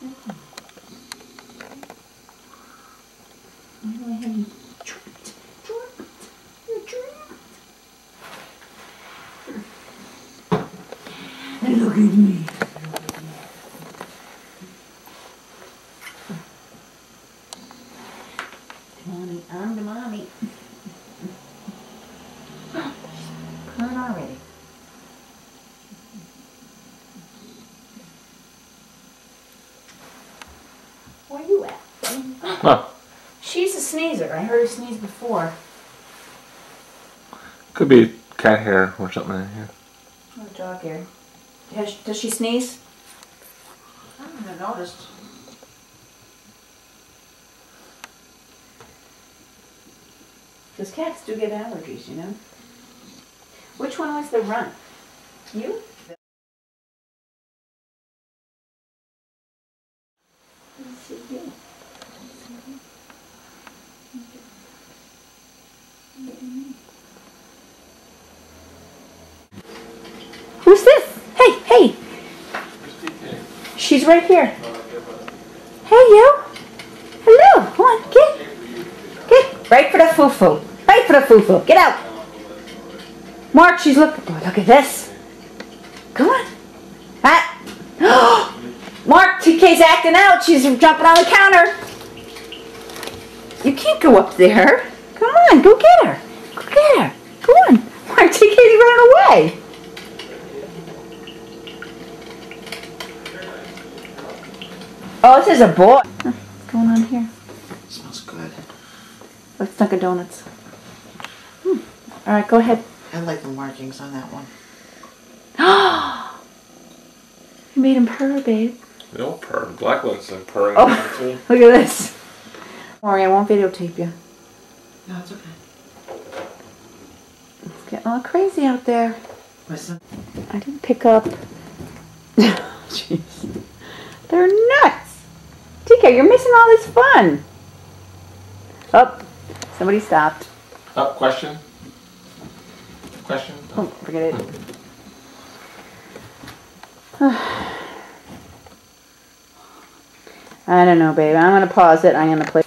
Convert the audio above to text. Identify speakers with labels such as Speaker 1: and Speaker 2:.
Speaker 1: And look at me. I'm the mommy. Purring already. Where you at?
Speaker 2: Huh.
Speaker 1: She's a sneezer. I heard her sneeze before.
Speaker 2: Could be cat hair or something in here.
Speaker 1: Oh, dog hair. Has, does she sneeze?
Speaker 3: I haven't noticed.
Speaker 1: Because cats do get allergies, you know. Which one was the runt? You? Let's see you. Who's this? Hey, hey! She's right here. Hey, you! Hello! Come on, get! Get! Right for the foo-foo. Right for the foo-foo. Get out! Mark, she's looking. Oh, look at this. Come on. Ah! Mark, TK's acting out. She's jumping on the counter. You can't go up there. Come on, go get her. Go get her. Come on. Mark, TK's running away. Oh, this is a boy. Huh, What's going on here?
Speaker 3: Smells good.
Speaker 1: Let's Dunkin' Donuts. Hmm. All right, go ahead.
Speaker 3: I like the markings on that one.
Speaker 1: you made him purr, babe.
Speaker 2: They all purr. Black ones are purring.
Speaker 1: Oh. Look at this. Don't worry, I won't videotape you.
Speaker 3: No, it's okay.
Speaker 1: It's getting all crazy out there.
Speaker 3: My son.
Speaker 1: I didn't pick up. Jeez. They're nuts. You're missing all this fun. Oh, somebody stopped.
Speaker 2: Oh, question? Question?
Speaker 1: Oh, forget it. I don't know, babe. I'm gonna pause it. I'm gonna play.